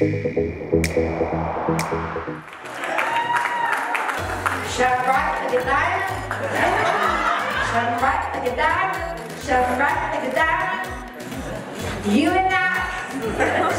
like a diamond. Shine bright like a diamond. Shine bright like a diamond. You and I,